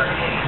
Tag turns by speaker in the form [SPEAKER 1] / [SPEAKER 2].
[SPEAKER 1] 38.